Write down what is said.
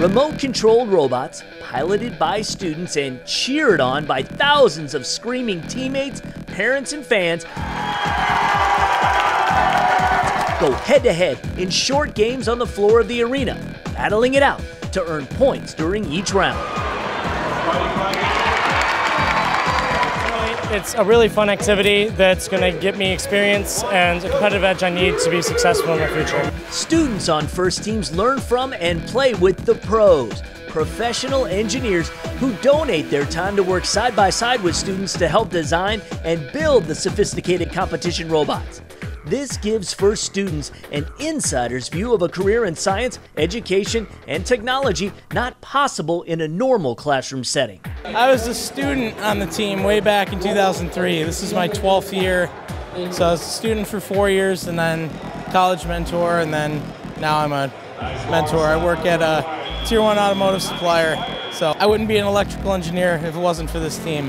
Remote controlled robots, piloted by students and cheered on by thousands of screaming teammates, parents, and fans, go head to head in short games on the floor of the arena, battling it out to earn points during each round. It's a really fun activity that's going to get me experience and a competitive edge I need to be successful in the future. Students on first teams learn from and play with the pros, professional engineers who donate their time to work side by side with students to help design and build the sophisticated competition robots. This gives first students an insider's view of a career in science, education, and technology not possible in a normal classroom setting. I was a student on the team way back in 2003. This is my 12th year. So I was a student for four years and then college mentor, and then now I'm a mentor. I work at a tier one automotive supplier. So I wouldn't be an electrical engineer if it wasn't for this team.